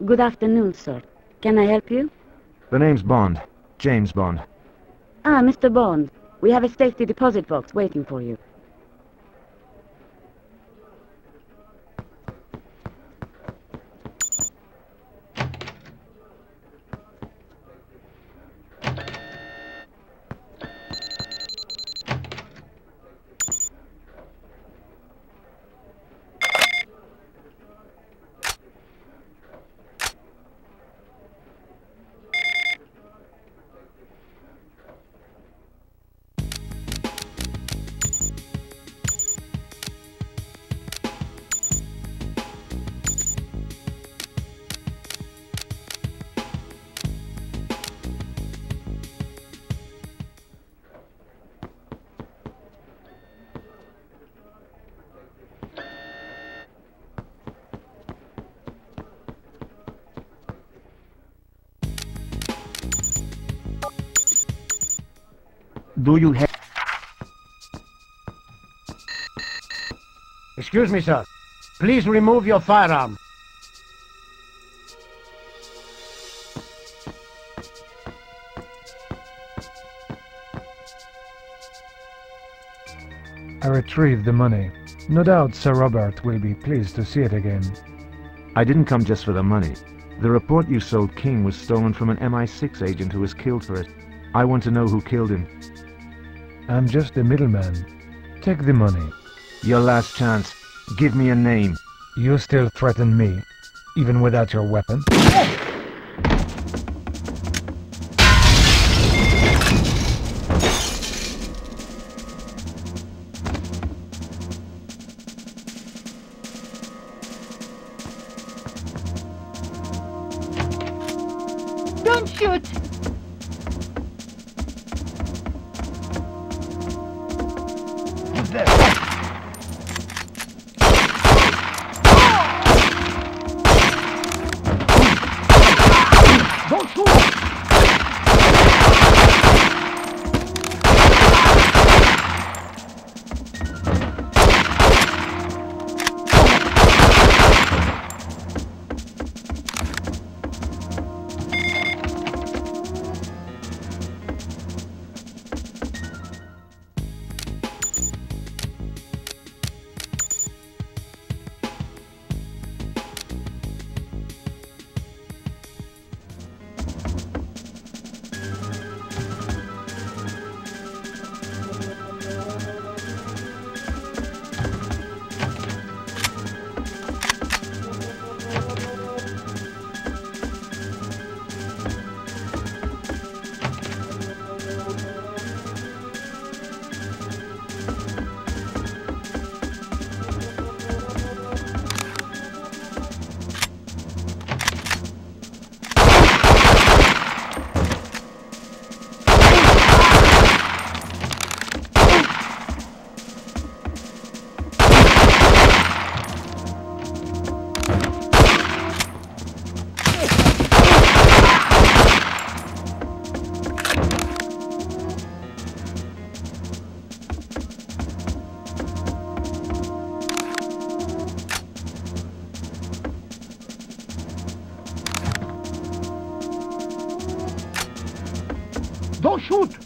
Good afternoon, sir. Can I help you? The name's Bond. James Bond. Ah, Mr. Bond. We have a safety deposit box waiting for you. Do you have... Excuse me, sir. Please remove your firearm. I retrieved the money. No doubt Sir Robert will be pleased to see it again. I didn't come just for the money. The report you sold King was stolen from an MI6 agent who was killed for it. I want to know who killed him. I'm just a middleman. Take the money. Your last chance. Give me a name. You still threaten me, even without your weapon? Don't shoot! Don't shoot!